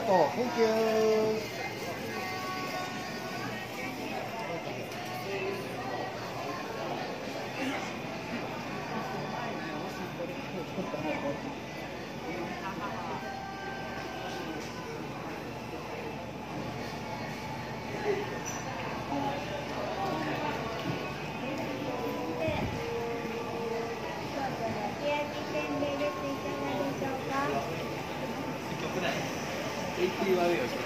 がとう Thank you よし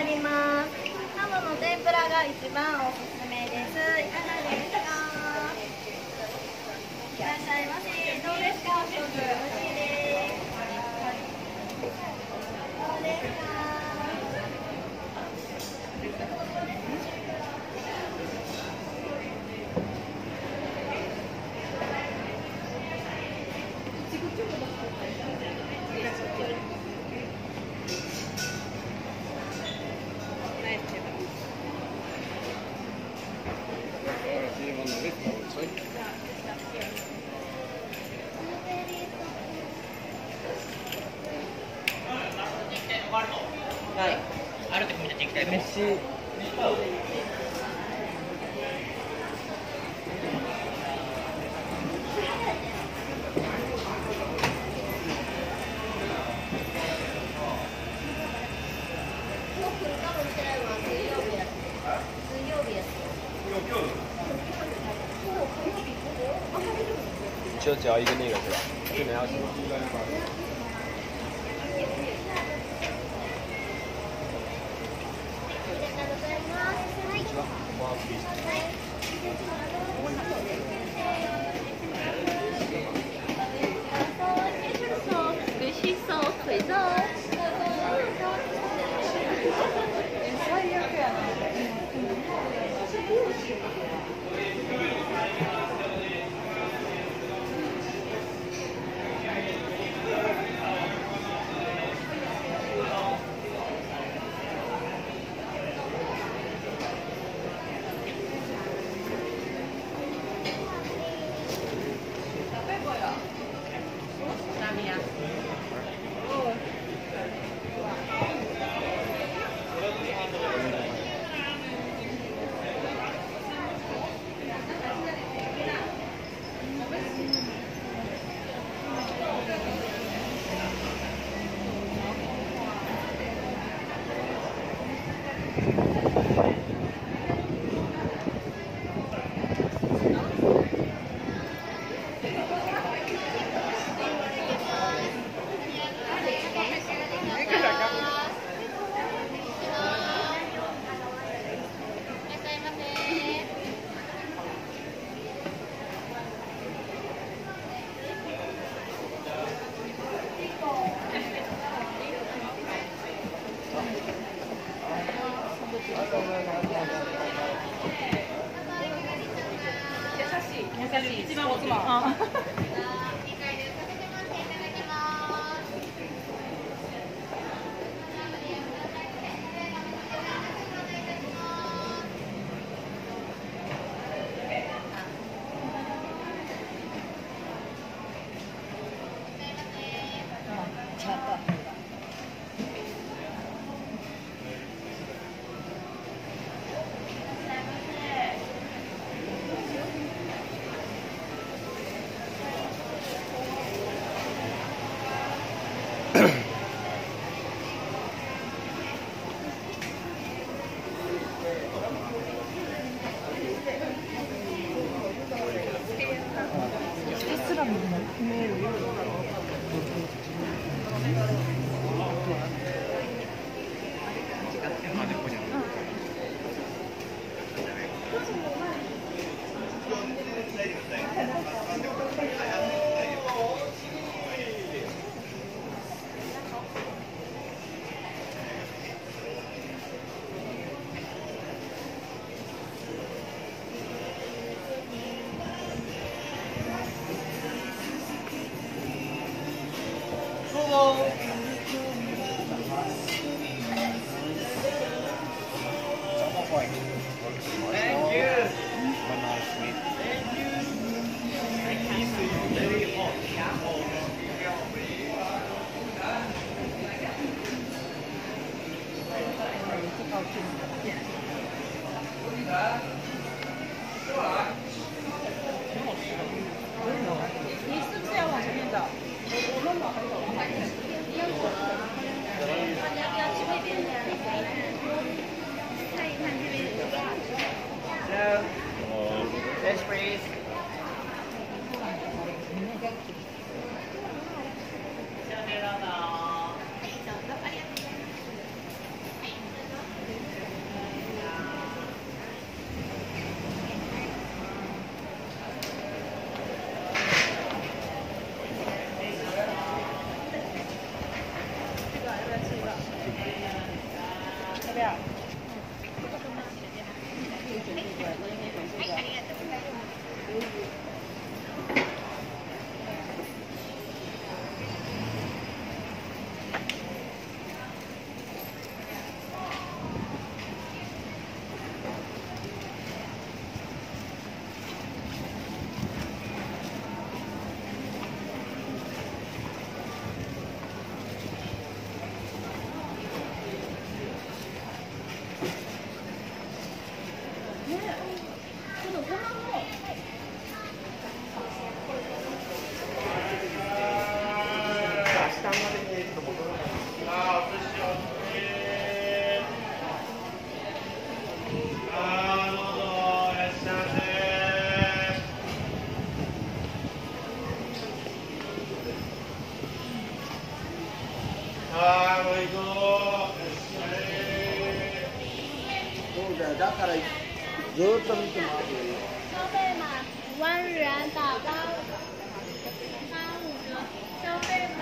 あります。ハムの天ぷらが一番おすすめです。いかがですか？いらっしゃいませ。どうですか？お食事よろしいです。どうですか。はい。ある時みんなできたい飯就只要一个那个是吧？要什么？一番おつま。スだからずっと見てます。万日元打八八五折，消费不。